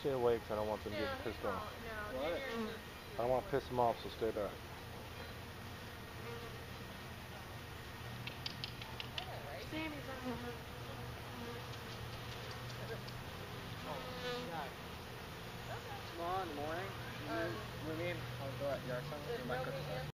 stay away because I don't want them to no, get pissed off. No. I don't want to piss them off, so stay back. Tomorrow in the morning, um, you, mean I'll go at yard something?